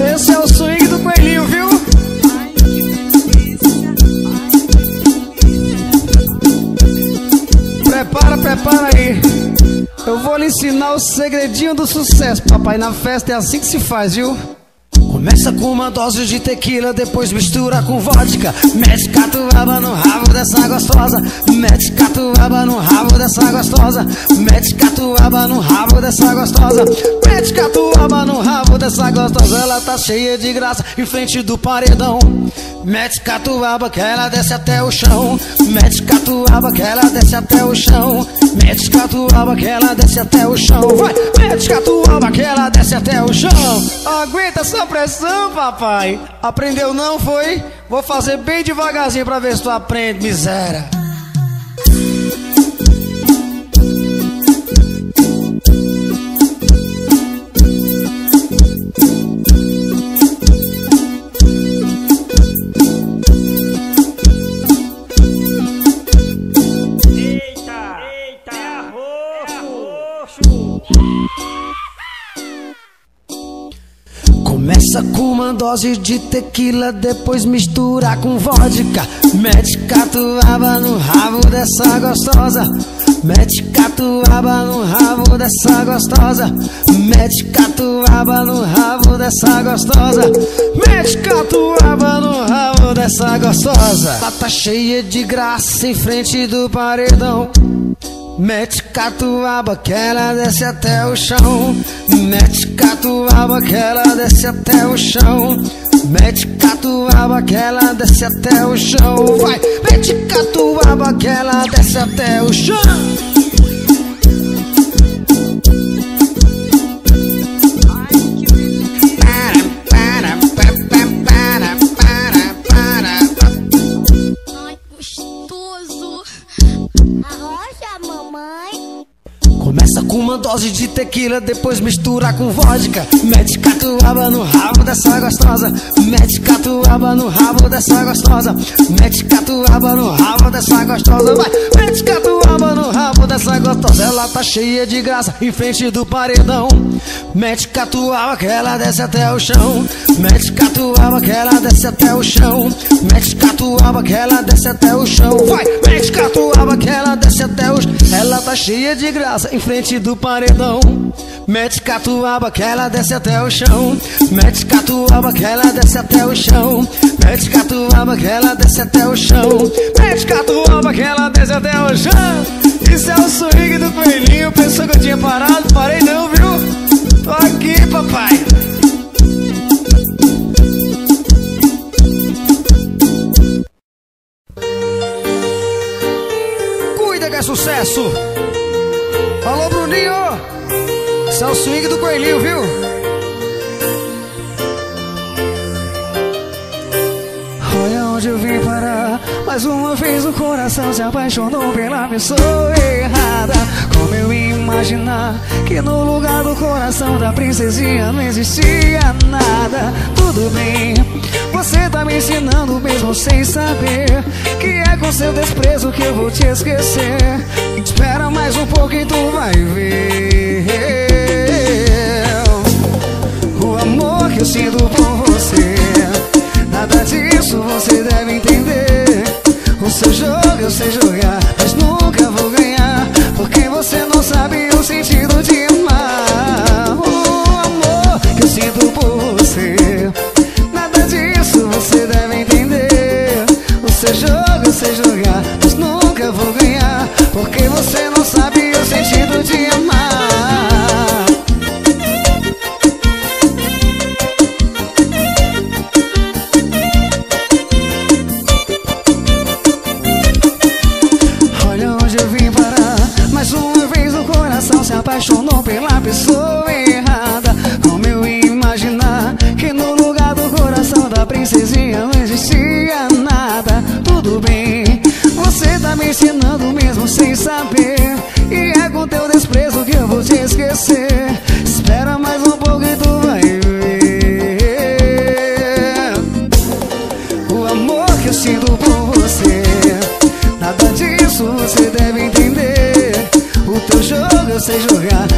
Esse é o swing do coelhinho, viu? Prepara, prepara aí. Eu vou lhe ensinar o segredinho do sucesso, papai. Na festa é assim que se faz, viu? Começa com uma dose de tequila, depois mistura com vodka. Mete catuaba no rabo dessa gostosa. Mete catuaba no rabo dessa gostosa. Mete catuaba no rabo dessa gostosa. Mete catuaba no rabo dessa gostosa. Ela tá cheia de graça em frente do paredão. Mete catuaba que ela desce até o chão. Mete catuaba que ela desce até o chão. Mete catuaba que ela desce até o chão. Vai, mete catuaba que ela desce até o chão. Aguenta essa pressão, papai. Aprendeu não foi? Vou fazer bem devagarzinho pra ver se tu aprende, miséria. Dose de tequila, depois mistura com vodka. Mete catuaba no rabo dessa gostosa. Mete catuaba no rabo dessa gostosa. Mete catuaba no rabo dessa gostosa. Mete catuaba no rabo dessa gostosa. Tá cheia de graça em frente do paredão. Mete catuaba que ela desce até o chão. Mete catuaba que ela desce até o chão. Mete catuaba que ela desce até o chão. Vai, mete catuaba que ela desce até o chão. Uma dose de tequila, depois mistura com vodka. Mete catuaba no rabo dessa gostosa. Mete catuaba no rabo dessa gostosa. Mete catuaba no rabo dessa gostosa. Vai, mete catuaba no rabo dessa gostosa. Ela tá cheia de graça em frente do paredão. Mete catuaba que ela desce até o chão. Mete catuaba que ela desce até o chão. Mete catuaba que ela desce até o chão. Vai, mete catuaba que ela desce até o chão. Ela tá cheia de graça em frente do paredão. Mete catuaba que ela desce até o chão. Mete catuaba que ela desce até o chão. Mete catuaba que ela desce até o chão. Mete catuaba que ela desce até o chão. Isso é o swing do coelhinho. Pensou que eu tinha parado? Parei não, viu? Tô aqui, papai. Cuida que é sucesso. Alô, Bruninho. Esse é o swing do coelhinho, viu? Olha onde eu vim parar. Mais uma vez o coração se apaixonou pela pessoa errada. Como eu ia imaginar que no lugar do coração da princesinha não existia nada. Tudo bem, você tá me ensinando mesmo sem saber que é com seu desprezo que eu vou te esquecer. Espera mais um pouco e tu vai ver o amor que eu sinto por você. Nada disso você deve entender. O seu jogo eu sei jogar, desprezo que eu vou te esquecer. Espera mais um pouco e tu vai ver. O amor que eu sinto por você Nada disso você deve entender O teu jogo eu sei jogar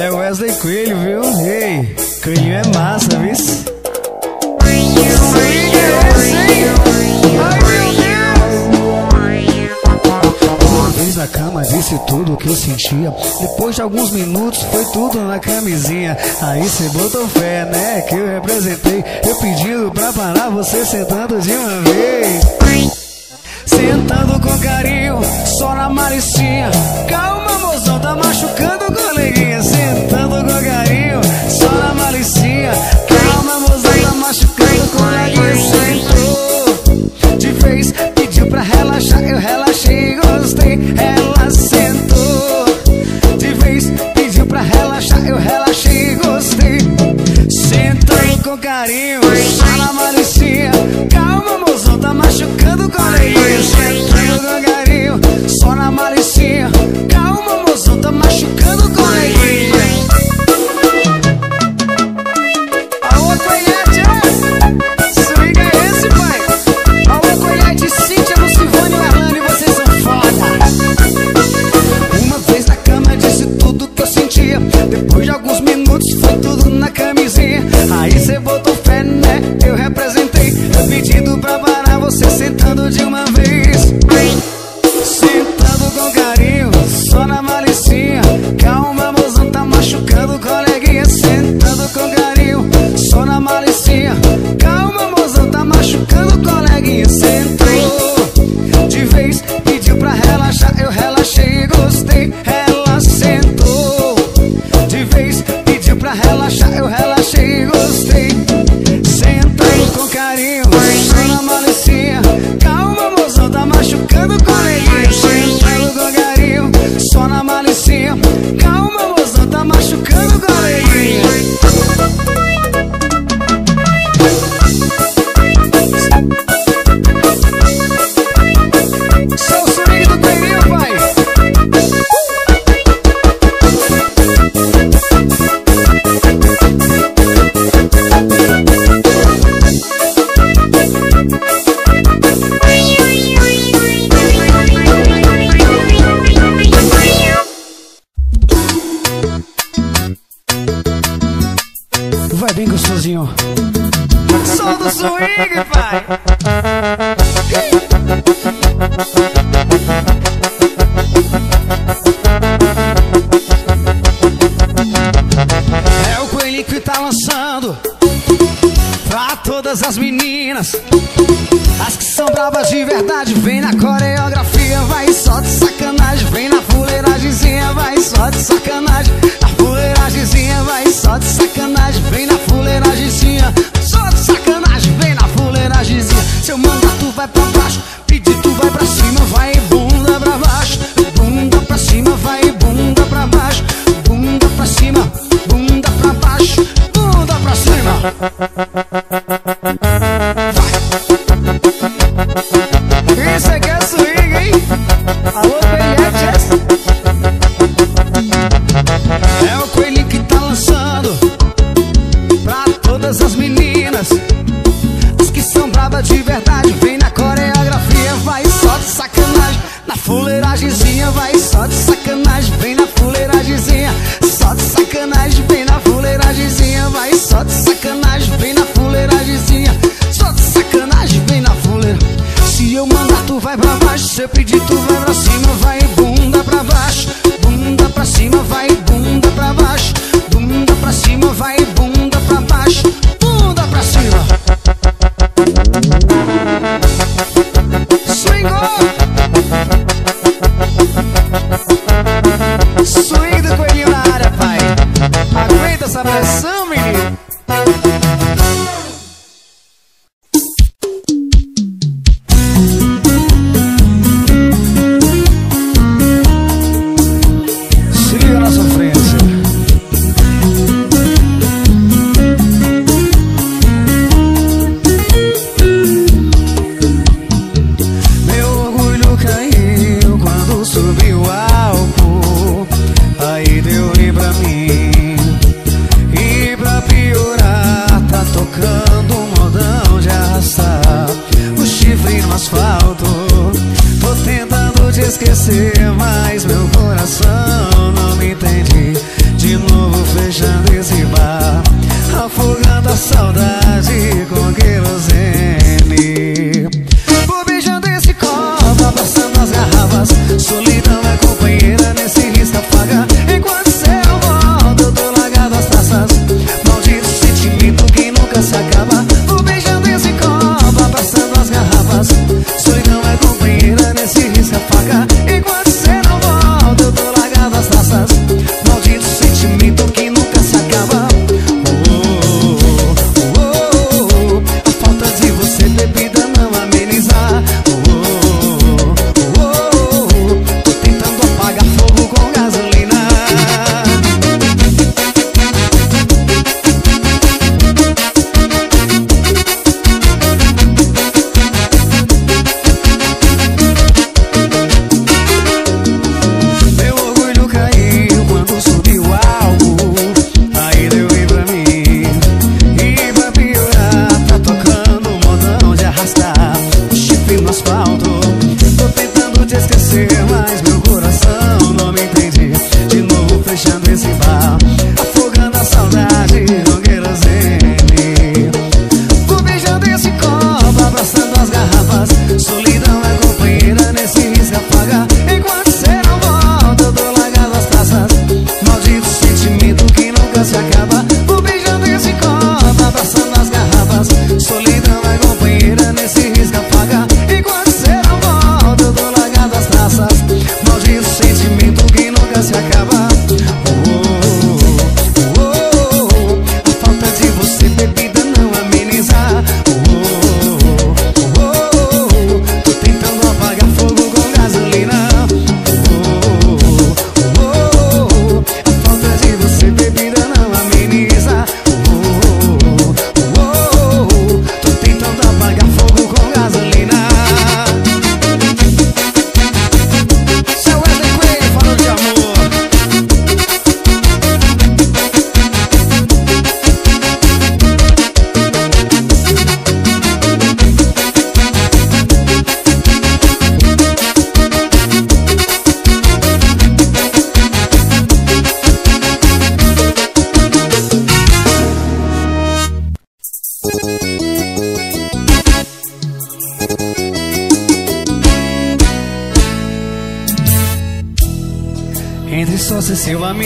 É Wesley Coelho, viu? Ei, Coelho é massa, viu? na cama disse tudo o que eu sentia. Depois de alguns minutos foi tudo na camisinha. Aí cê botou fé, né? Que eu representei. Eu pedindo pra parar, você sentando de uma vez. Tá sentando com carinho, só na malicinha. Calma, mozão, tá machucando o coleguinha. Sentando com carinho, só na malicinha. Calma, mozão, tá machucando o coleguinha. Sentou de vez, pediu pra relaxar. Eu relaxei e gostei. Ela sentou de vez, pediu pra relaxar. Eu relaxei e gostei. Sentando com carinho, fala Maricinha Calma mozão, tá machucando o coleguinha. Sentando com carinho, só na Maricinha Calma mozão, tá machucando o coleguinha.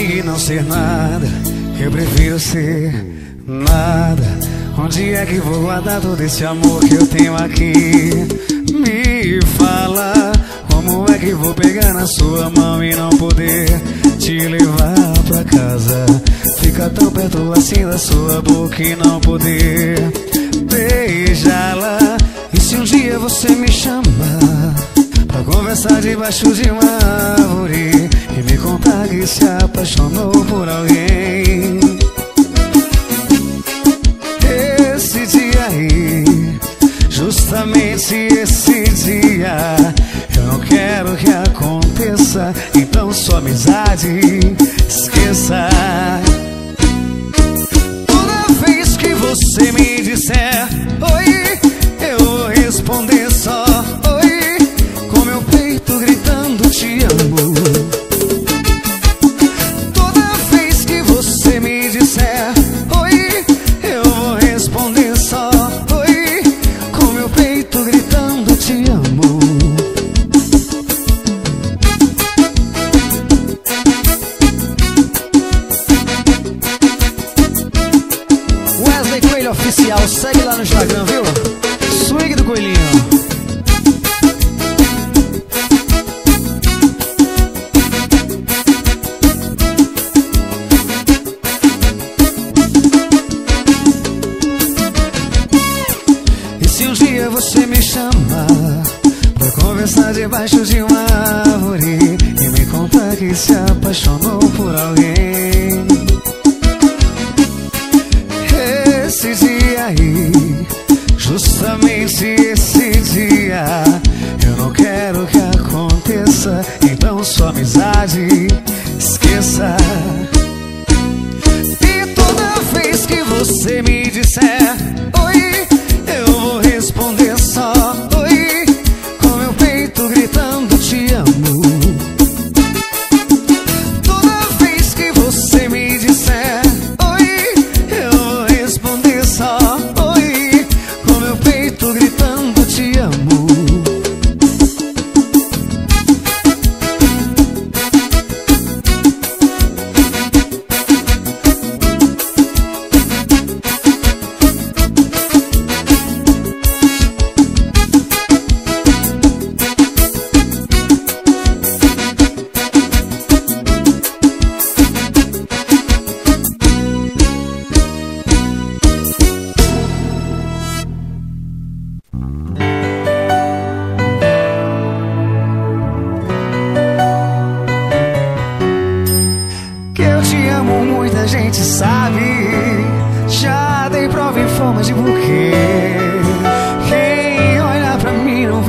e não ser nada, eu prefiro ser nada. Onde é que vou guardar todo esse amor que eu tenho aqui? Me fala, como é que vou pegar na sua mão e não poder te levar pra casa? Fica tão perto assim da sua boca e não poder beijá-la. E se um dia você me chamar pra conversar debaixo de uma árvore? vontade se apaixonou por alguém. Esse dia aí, justamente esse dia Eu não quero que aconteça, então sua amizade esqueça. Toda vez que você me Wesley Coelho Oficial, segue lá no Instagram, viu? Swing do Coelhinho. E se um dia você me chamar pra conversar debaixo de uma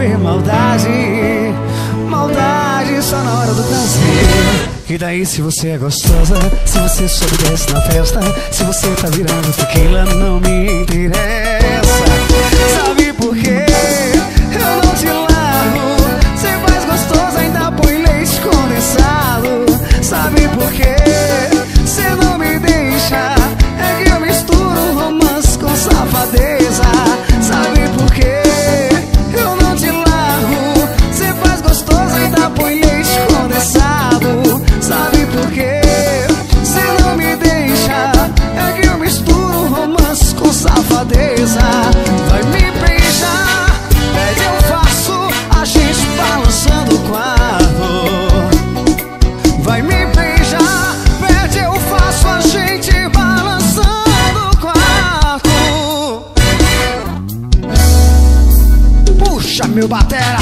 maldade. Maldade só na hora do prazer. E daí se você é gostosa, se você soubesse na festa Se você tá virando tequila, não me interessa. Sabe meu batera.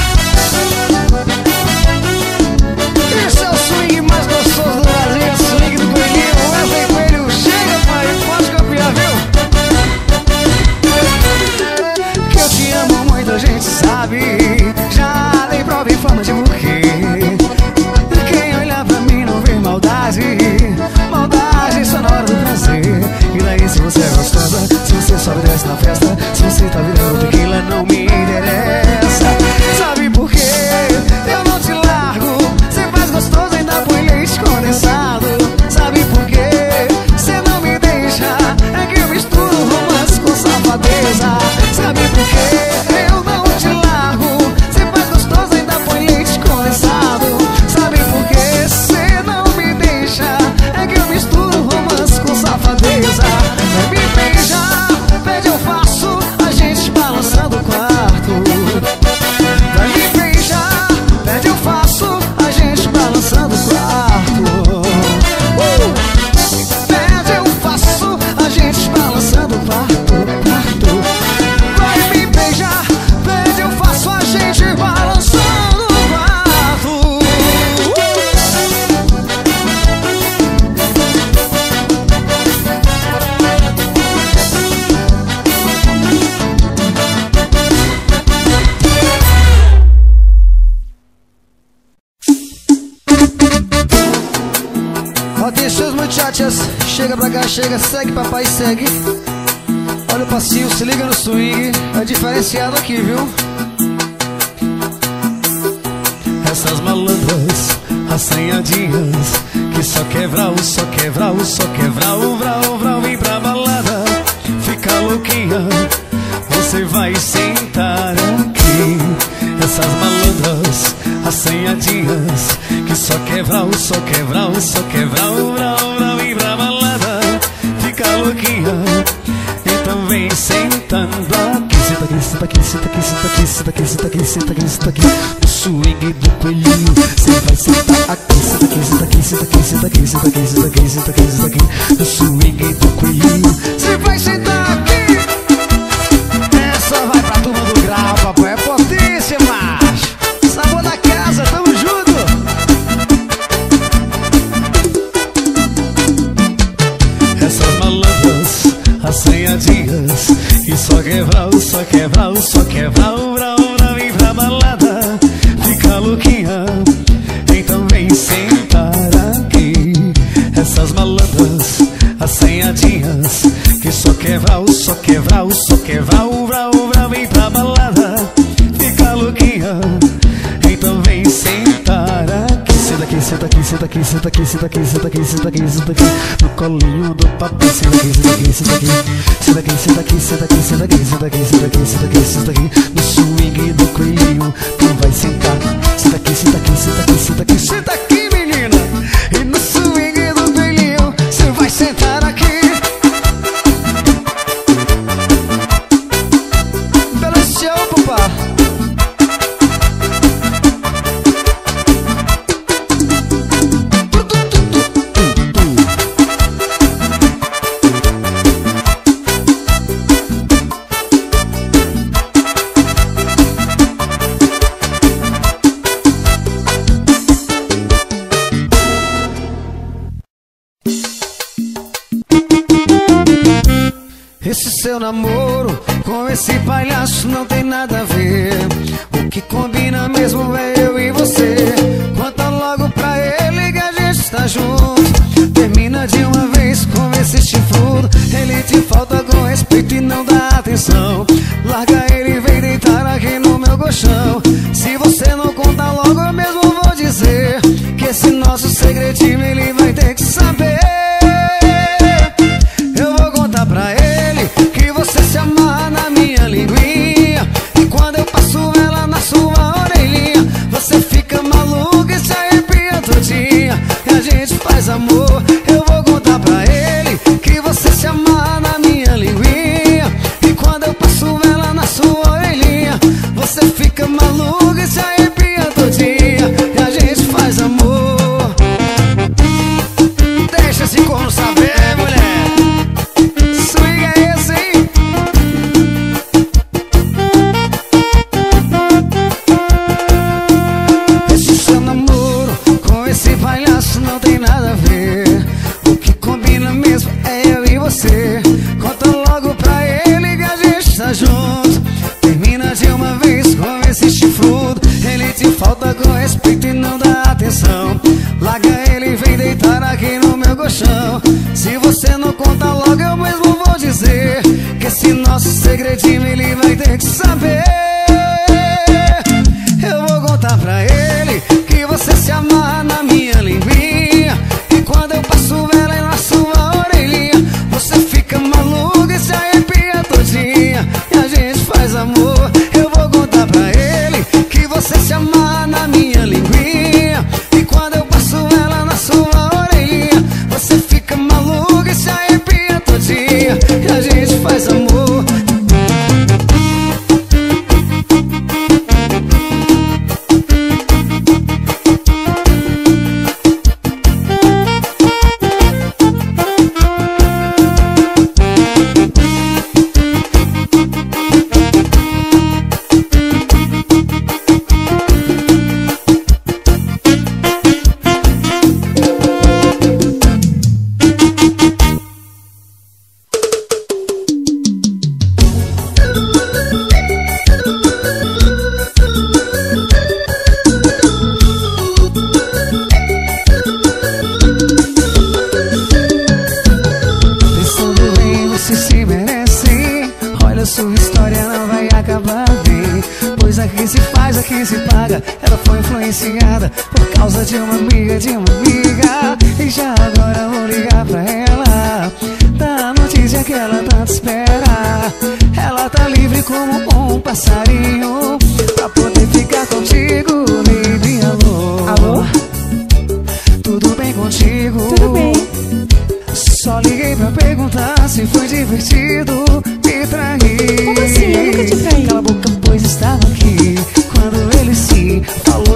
Esse é o swing mais gostoso do Brasil, é o swing do coelhinho. Wesley Coelho, chega, pai, pode copiar, viu? Que eu te amo muito, a gente sabe. Já dei prova em forma de buquê. Quem olha pra mim não vê maldade. Maldade só na hora do prazer. E daí, se você é gostosa, se você sobe e desce na festa, se você tá virando tequila, não me Chega segue, papai, segue. Olha o passinho, se liga no swing. É diferenciado aqui, viu? Essas malandras, assanhadinhas Que só quebra o, só quebra o, só quebra o Vrau, vrau, vem pra balada Fica louquinha Você vai sentar aqui Essas malandras, assanhadinhas Que só quebra o, só quebra o, só quebra o Vrau, vrau, vem pra balada Louquinha Então vem sentando aqui Senta aqui, senta aqui, senta aqui, senta aqui, senta aqui, senta aqui, senta aqui, senta aqui No swing do coelhinho Cê vai sentar aqui Senta aqui, senta aqui, senta aqui, senta aqui, senta aqui, senta aqui, senta aqui, senta aqui No swing do coelhinho Cê vai sentar aqui malandras, assanhadinhas E só quebra o, só quebra o, só quebra o Ura, ura, vem pra balada Fica louquinha Então vem sentar aqui. Essas malandras, assanhadinhas Que só quebra o, só quebra o, só quebra o Ura, ura, vem pra balada Fica louquinha senta aqui, senta aqui, senta aqui, senta aqui, senta aqui, senta aqui, No colinho do papai Senta aqui, senta aqui, senta aqui Senta aqui, senta aqui, senta aqui, senta aqui, senta aqui, senta aqui, senta aqui, senta aqui No swing do coelhinho Tu vai sentar Senta aqui, senta aqui, senta aqui, senta aqui Senta aqui, seu namoro com esse palhaço não tem nada a ver. O que combina mesmo é segredinho ele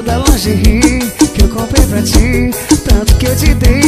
da é lingerie que eu comprei pra ti Tanto que eu te dei.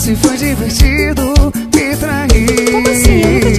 fácil foi divertido me trair. Como assim?